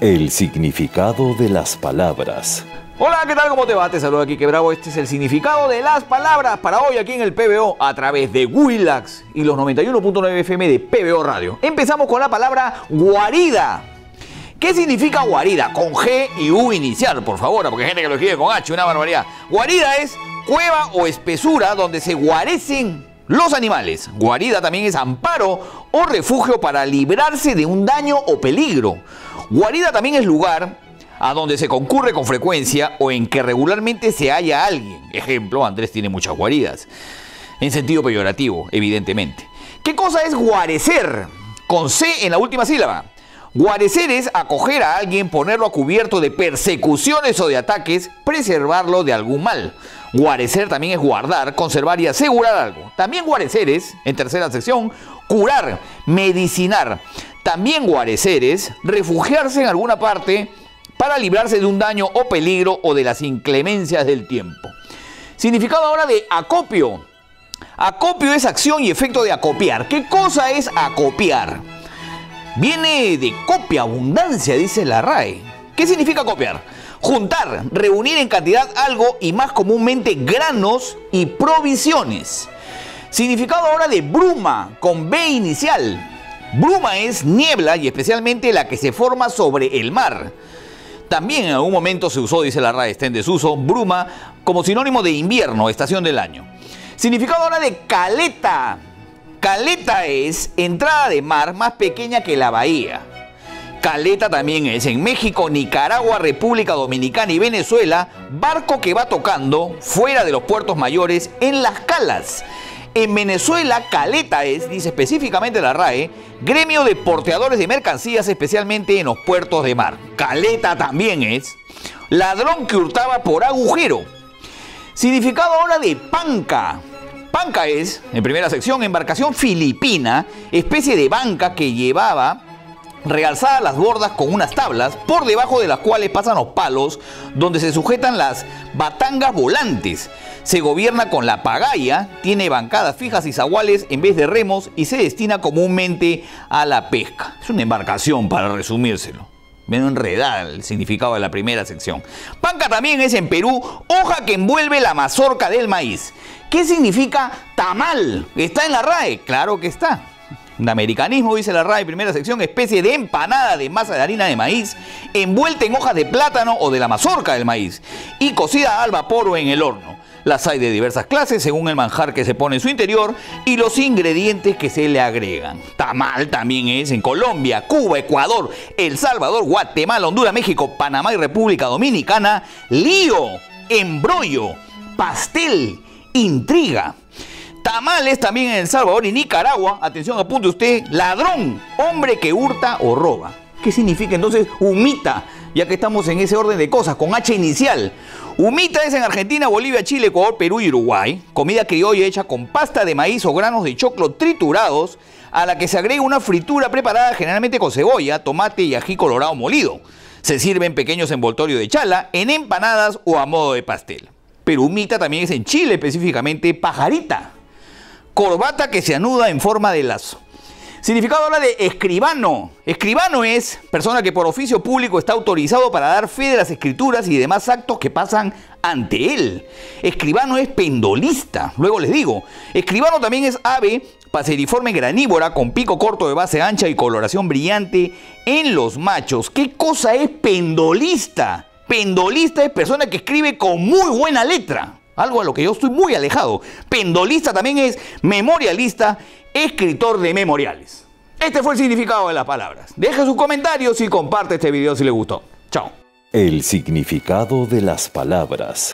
El significado de las palabras. Hola, ¿qué tal? ¿Cómo te va? Te saludo aquí, que bravo. Este es el significado de las palabras para hoy aquí en el PBO a través de Willax y los 91.9 FM de PBO Radio. Empezamos con la palabra guarida. ¿Qué significa guarida? Con G y U inicial, por favor, porque hay gente que lo escribe con H, una barbaridad. Guarida es cueva o espesura donde se guarecen los animales. Guarida también es amparo o refugio para librarse de un daño o peligro. Guarida también es lugar a donde se concurre con frecuencia o en que regularmente se halla alguien. Ejemplo, Andrés tiene muchas guaridas. En sentido peyorativo, evidentemente. ¿Qué cosa es guarecer? Con C en la última sílaba. Guarecer es acoger a alguien, ponerlo a cubierto de persecuciones o de ataques, preservarlo de algún mal. Guarecer también es guardar, conservar y asegurar algo. También guarecer es, en tercera sección, curar, medicinar. También guarecer es refugiarse en alguna parte para librarse de un daño o peligro o de las inclemencias del tiempo. Significado ahora de acopio. Acopio es acción y efecto de acopiar. ¿Qué cosa es acopiar? Viene de copia, abundancia, dice la RAE. ¿Qué significa copiar? Juntar, reunir en cantidad algo y más comúnmente granos y provisiones. Significado ahora de bruma, con B inicial. Bruma es niebla y especialmente la que se forma sobre el mar. También en algún momento se usó, dice la RAE, está en desuso, bruma como sinónimo de invierno, estación del año. Significado ahora de caleta. Caleta es entrada de mar más pequeña que la bahía. Caleta también es en México, Nicaragua, República Dominicana y Venezuela, barco que va tocando fuera de los puertos mayores en las calas. En Venezuela, caleta es, dice específicamente la RAE, gremio de porteadores de mercancías, especialmente en los puertos de mar. Caleta también es ladrón que hurtaba por agujero. Significado ahora de panca. Panca es, en primera sección, embarcación filipina, especie de banca que llevaba realzadas las bordas con unas tablas por debajo de las cuales pasan los palos donde se sujetan las batangas volantes. Se gobierna con la pagaya, tiene bancadas fijas y zaguales en vez de remos y se destina comúnmente a la pesca. Es una embarcación para resumírselo. Menos enredada el significado de la primera sección. Panca también es en Perú hoja que envuelve la mazorca del maíz. ¿Qué significa tamal? ¿Está en la RAE? Claro que está. Americanismo, dice la RAE, primera sección, especie de empanada de masa de harina de maíz, envuelta en hojas de plátano o de la mazorca del maíz, y cocida al vapor o en el horno. Las hay de diversas clases según el manjar que se pone en su interior y los ingredientes que se le agregan. Tamal también es en Colombia, Cuba, Ecuador, El Salvador, Guatemala, Honduras, México, Panamá y República Dominicana. Lío, embrollo, pastel, intriga. Tamales también en El Salvador y Nicaragua. Atención, apunte usted. Ladrón, hombre que hurta o roba. ¿Qué significa entonces humita? Ya que estamos en ese orden de cosas, con H inicial. Humita es en Argentina, Bolivia, Chile, Ecuador, Perú y Uruguay. Comida criolla hecha con pasta de maíz o granos de choclo triturados, a la que se agrega una fritura preparada generalmente con cebolla, tomate y ají colorado molido. Se sirve en pequeños envoltorios de chala, en empanadas o a modo de pastel. Pero humita también es en Chile, específicamente pajarita corbata que se anuda en forma de lazo. Significado ahora de escribano. Escribano es persona que por oficio público está autorizado para dar fe de las escrituras y demás actos que pasan ante él. Escribano es pendolista. Luego les digo, escribano también es ave paseriforme granívora con pico corto de base ancha y coloración brillante en los machos. ¿Qué cosa es pendolista? Pendolista es persona que escribe con muy buena letra algo a lo que yo estoy muy alejado. Pendolista también es memorialista, escritor de memoriales. Este fue el significado de las palabras. Deja sus comentarios y comparte este video si le gustó. Chao. El significado de las palabras.